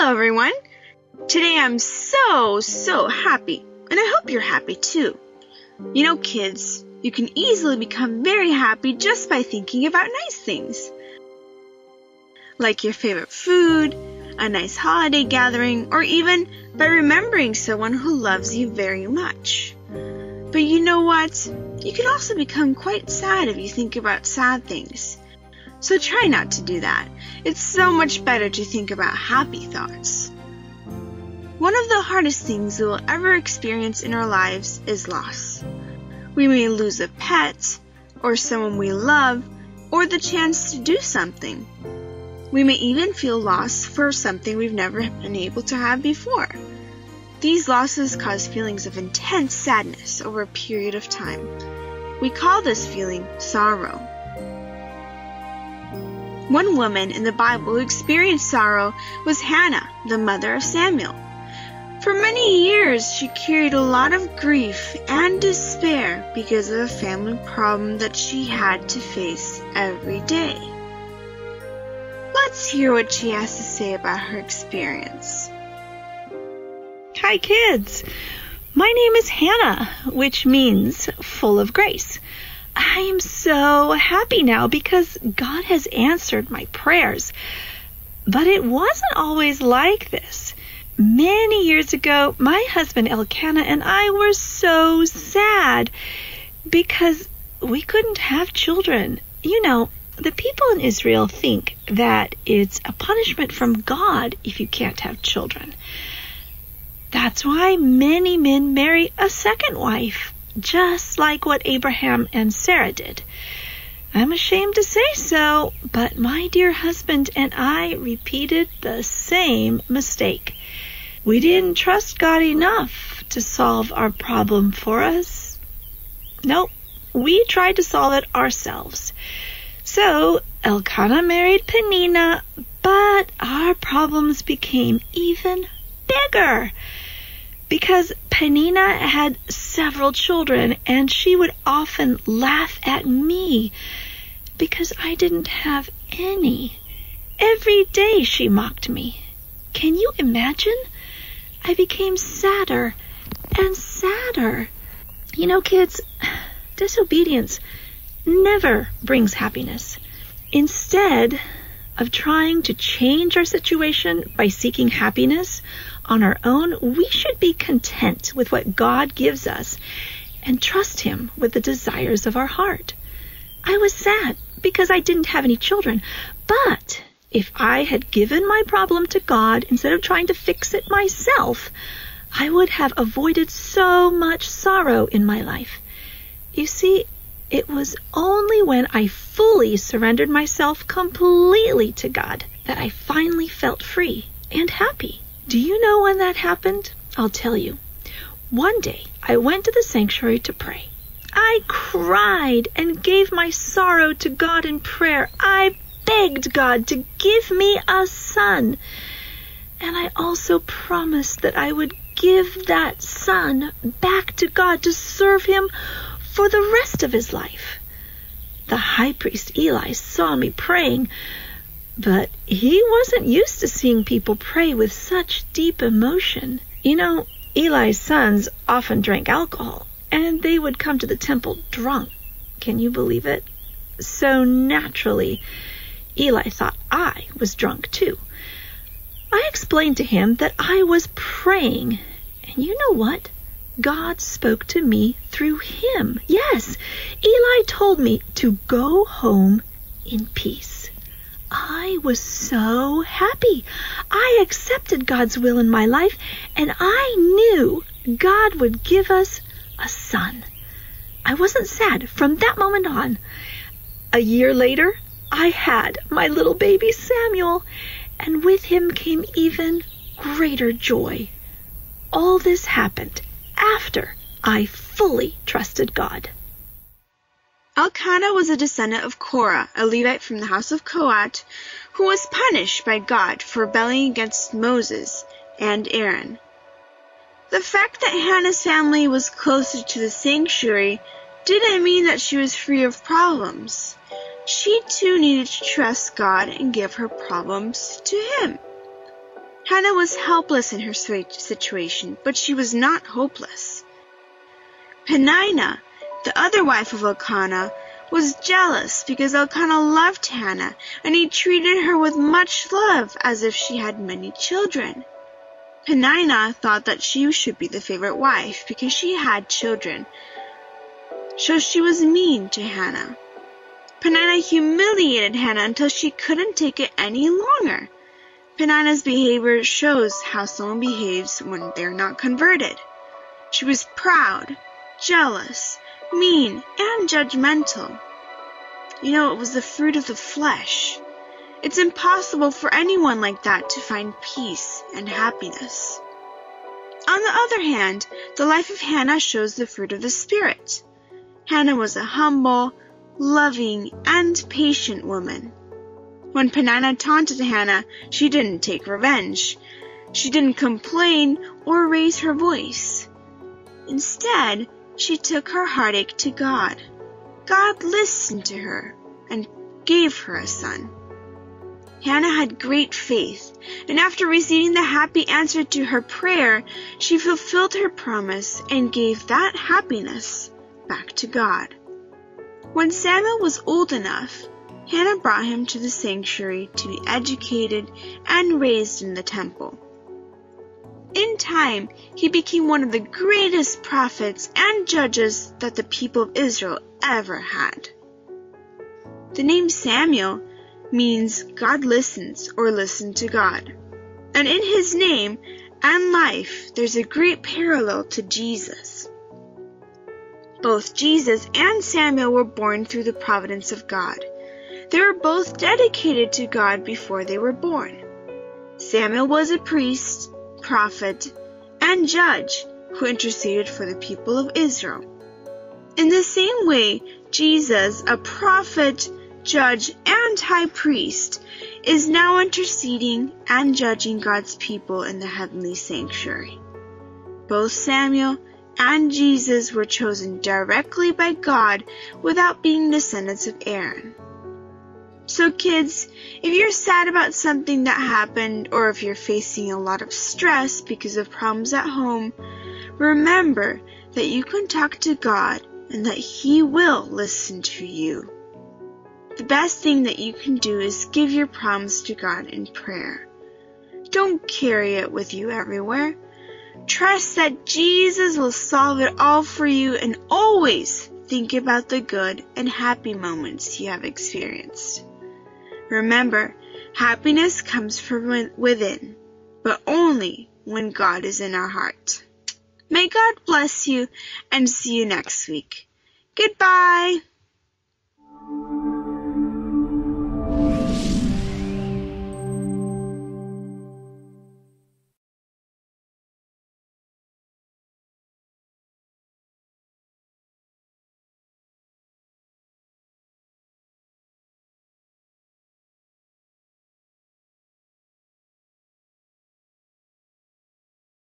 Hello, everyone. Today I'm so, so happy, and I hope you're happy too. You know, kids, you can easily become very happy just by thinking about nice things. Like your favorite food, a nice holiday gathering, or even by remembering someone who loves you very much. But you know what? You can also become quite sad if you think about sad things. So try not to do that. It's so much better to think about happy thoughts. One of the hardest things we will ever experience in our lives is loss. We may lose a pet, or someone we love, or the chance to do something. We may even feel loss for something we've never been able to have before. These losses cause feelings of intense sadness over a period of time. We call this feeling sorrow. One woman in the Bible who experienced sorrow was Hannah, the mother of Samuel. For many years, she carried a lot of grief and despair because of a family problem that she had to face every day. Let's hear what she has to say about her experience. Hi, kids. My name is Hannah, which means full of grace. I am so happy now because God has answered my prayers. But it wasn't always like this. Many years ago, my husband Elkanah and I were so sad because we couldn't have children. You know, the people in Israel think that it's a punishment from God if you can't have children. That's why many men marry a second wife, just like what Abraham and Sarah did. I'm ashamed to say so, but my dear husband and I repeated the same mistake. We didn't trust God enough to solve our problem for us. Nope, we tried to solve it ourselves. So Elkanah married Penina, but our problems became even bigger because Penina had several children and she would often laugh at me because I didn't have any. Every day she mocked me. Can you imagine? I became sadder and sadder. You know, kids, disobedience never brings happiness. Instead of trying to change our situation by seeking happiness on our own, we should be content with what God gives us and trust Him with the desires of our heart. I was sad because I didn't have any children, but if I had given my problem to God instead of trying to fix it myself, I would have avoided so much sorrow in my life. You see, it was only when I fully surrendered myself completely to God that I finally felt free and happy. Do you know when that happened? I'll tell you. One day I went to the sanctuary to pray. I cried and gave my sorrow to God in prayer. I begged God to give me a son. And I also promised that I would give that son back to God to serve him for the rest of his life. The high priest Eli saw me praying, but he wasn't used to seeing people pray with such deep emotion. You know, Eli's sons often drank alcohol, and they would come to the temple drunk. Can you believe it? So naturally, Eli thought I was drunk too. I explained to him that I was praying, and you know what? God spoke to me through him. Yes, Eli told me to go home in peace. I was so happy. I accepted God's will in my life, and I knew God would give us a son. I wasn't sad from that moment on. A year later, I had my little baby Samuel, and with him came even greater joy. All this happened after I fully trusted God. Elkanah was a descendant of Korah, a Levite from the house of Kohath, who was punished by God for rebelling against Moses and Aaron. The fact that Hannah's family was closer to the sanctuary didn't mean that she was free of problems. She too needed to trust God and give her problems to Him. Hannah was helpless in her situation, but she was not hopeless. Penina, the other wife of Elkanah, was jealous because Elkanah loved Hannah and he treated her with much love as if she had many children. Penina thought that she should be the favorite wife because she had children, so she was mean to Hannah. Penina humiliated Hannah until she couldn't take it any longer. Penina's behavior shows how someone behaves when they're not converted. She was proud, jealous, mean, and judgmental. You know, it was the fruit of the flesh. It's impossible for anyone like that to find peace and happiness. On the other hand, the life of Hannah shows the fruit of the Spirit. Hannah was a humble, loving, and patient woman. When Penina taunted Hannah, she didn't take revenge. She didn't complain or raise her voice. Instead, she took her heartache to God. God listened to her and gave her a son. Hannah had great faith, and after receiving the happy answer to her prayer, she fulfilled her promise and gave that happiness back to God. When Samuel was old enough, Hannah brought him to the sanctuary to be educated and raised in the temple. In time, he became one of the greatest prophets and judges that the people of Israel ever had. The name Samuel means God listens or listen to God. And in his name and life, there's a great parallel to Jesus. Both Jesus and Samuel were born through the providence of God. They were both dedicated to God before they were born. Samuel was a priest prophet, and judge who interceded for the people of Israel. In the same way, Jesus, a prophet, judge, and high priest, is now interceding and judging God's people in the heavenly sanctuary. Both Samuel and Jesus were chosen directly by God without being descendants of Aaron. So kids, if you're sad about something that happened or if you're facing a lot of stress because of problems at home, remember that you can talk to God and that He will listen to you. The best thing that you can do is give your problems to God in prayer. Don't carry it with you everywhere. Trust that Jesus will solve it all for you and always think about the good and happy moments you have experienced. Remember, happiness comes from within, but only when God is in our heart. May God bless you and see you next week. Goodbye.